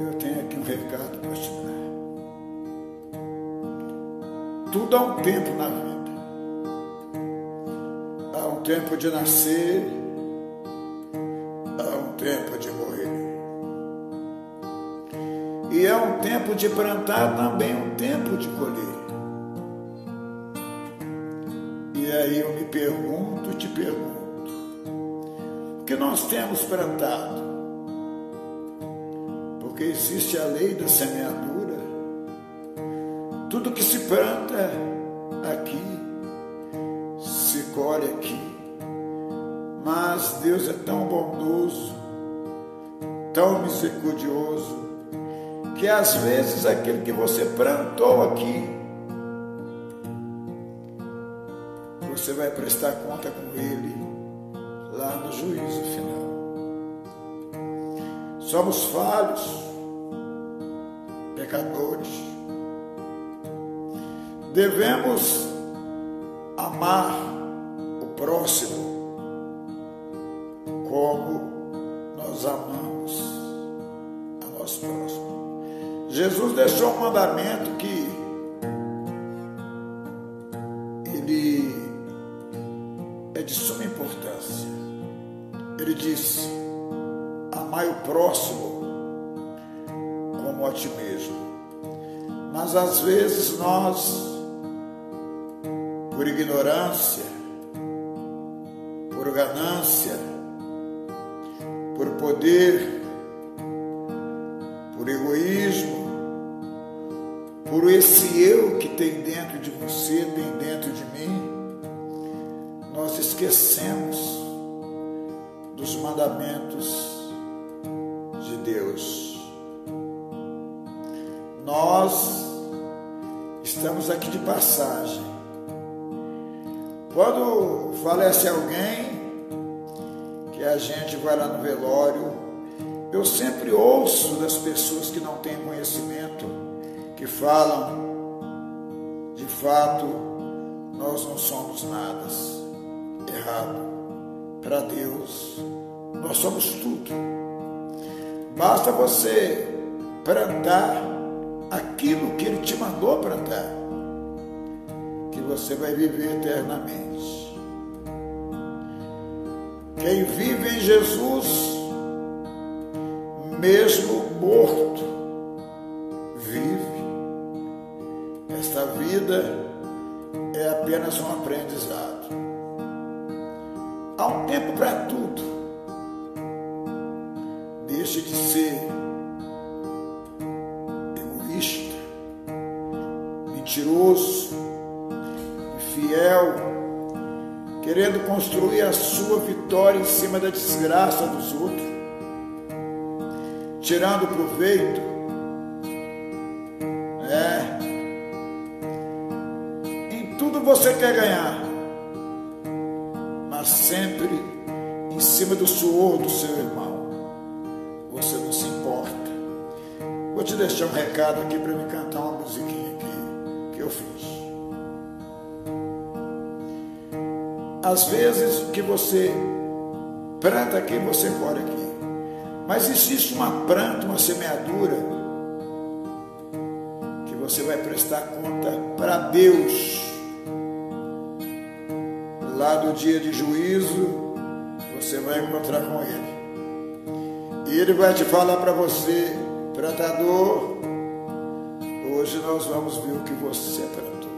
Eu tenho aqui um recado para te dar. Tudo há um tempo na vida. Há um tempo de nascer, há um tempo de morrer. E é um tempo de plantar, também um tempo de colher. E aí eu me pergunto te pergunto: o que nós temos plantado? Porque existe a lei da semeadura. Tudo que se planta aqui, se colhe aqui. Mas Deus é tão bondoso, tão misericordioso, que às vezes aquilo que você plantou aqui, você vai prestar conta com ele lá no juízo final. Somos falhos, pecadores. Devemos amar o próximo como nós amamos a nós próximos. Jesus deixou um mandamento que próximo como a ti mesmo. Mas às vezes nós, por ignorância, por ganância, por poder, por egoísmo, por esse eu que tem dentro de você, tem dentro de mim, nós esquecemos dos mandamentos estamos aqui de passagem. Quando falece alguém, que a gente vai lá no velório, eu sempre ouço das pessoas que não têm conhecimento, que falam, de fato, nós não somos nada errado. Para Deus, nós somos tudo. Basta você plantar aquilo que Ele te mandou plantar, que você vai viver eternamente. Quem vive em Jesus, mesmo morto, vive. Esta vida é apenas um aprendizado. Há um tempo para tudo. Infiel, querendo construir a sua vitória em cima da desgraça dos outros, tirando proveito. É. Em tudo você quer ganhar sempre em cima do suor do seu irmão. Você não se importa. Vou te deixar um recado aqui para me cantar uma musiquinha aqui eu fiz. Às vezes que você planta aqui, você colhe aqui. Mas existe uma planta, uma semeadura que você vai prestar conta para Deus lá do dia de juízo, você vai encontrar com ele. E ele vai te falar para você, plantador, hoje nós vamos ver o que você plantou.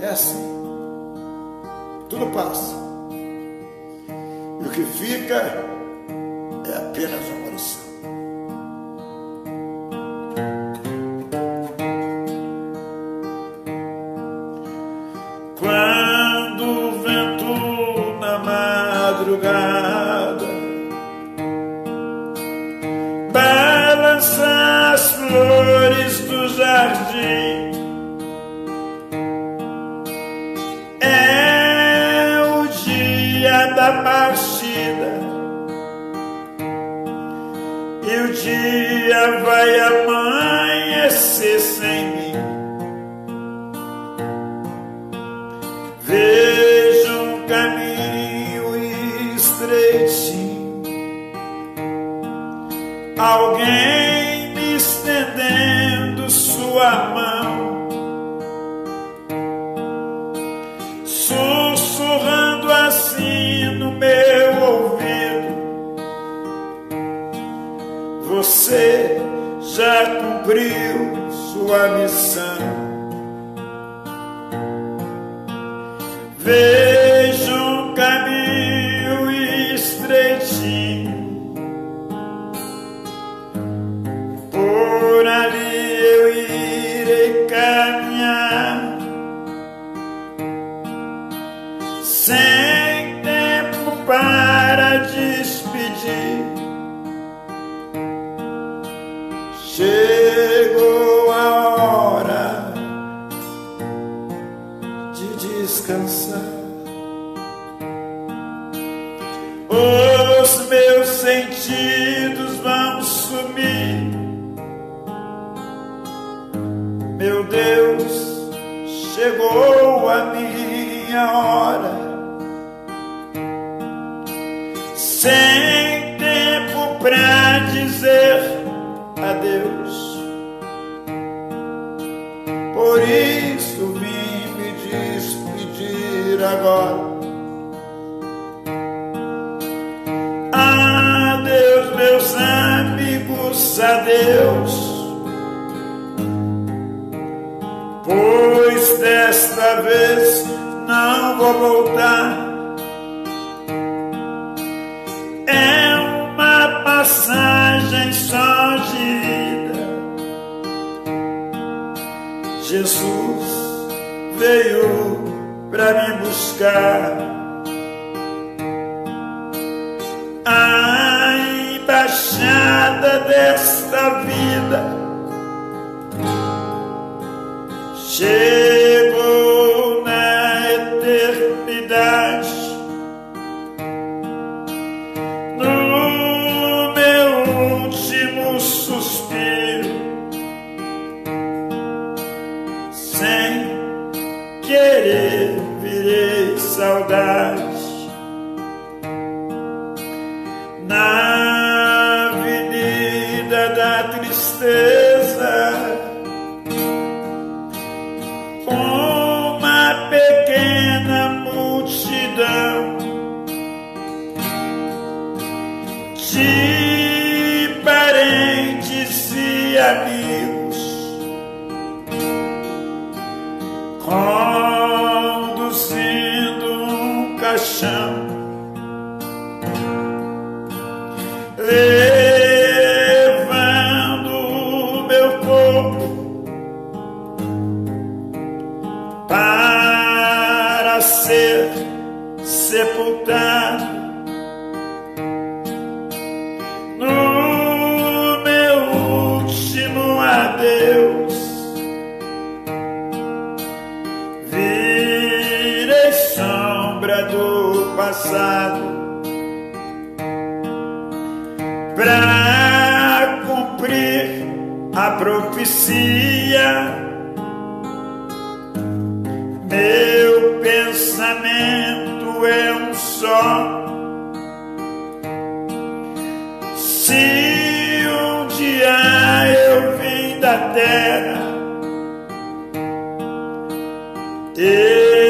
É assim. Tudo passa. E o que fica é apenas uma da partida e o dia vai amanhecer sem mim. Vejo um caminho estreitinho, alguém me estendendo sua mão. Cumpriu sua missão. Vejo Sem tempo pra dizer adeus. Por isso vim me despedir agora. Adeus, meus amigos, adeus. Pois desta vez não vou voltar. Jesus veio para me buscar. A embaixada desta vida querer virei saudade. Na avenida da tristeza, uma pequena multidão de parentes e amigos caixão. Levando meu corpo para ser sepultado a profecia. Meu pensamento é um só. Se um dia eu vim da terra, eu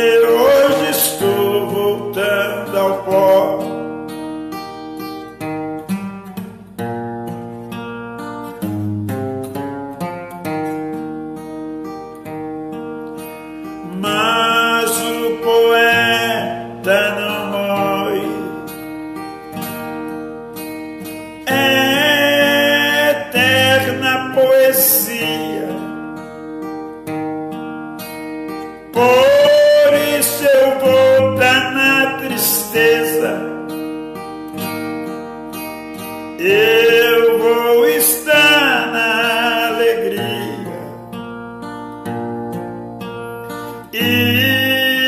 poesia. Por isso eu vou dar na tristeza. Eu vou estar na alegria.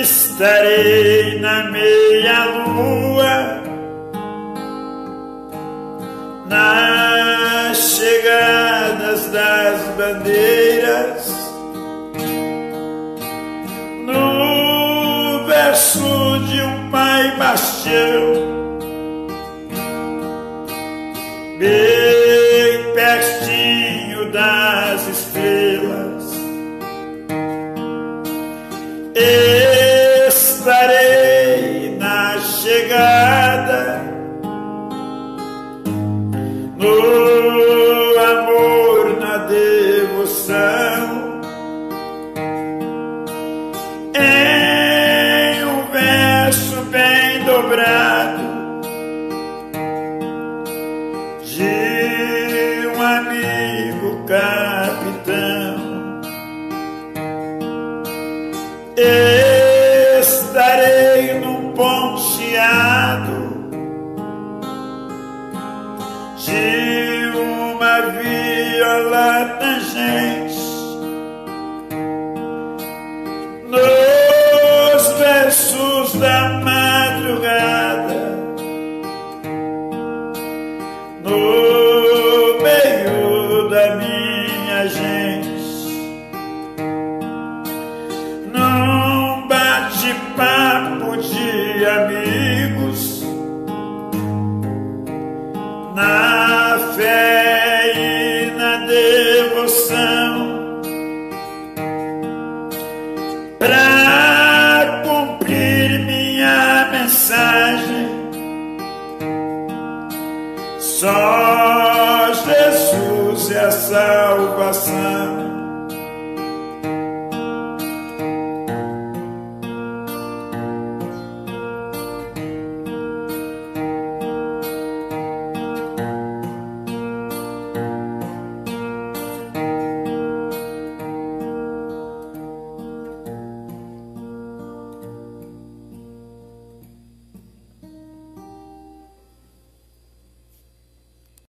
Estarei na meia-lua, bandeiras no verso de um pai bastião. Bem pertinho das estrelas. capitão. Estarei no ponteado de uma viola tangente nos versos da mar.